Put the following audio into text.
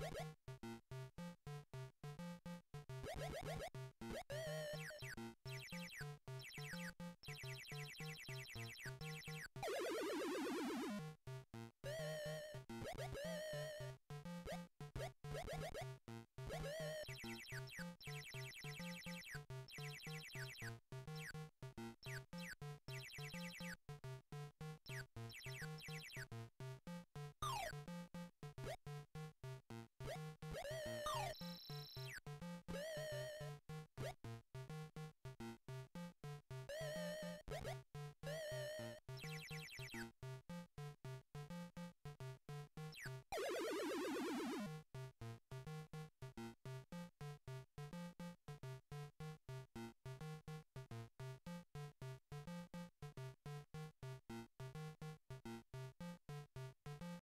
you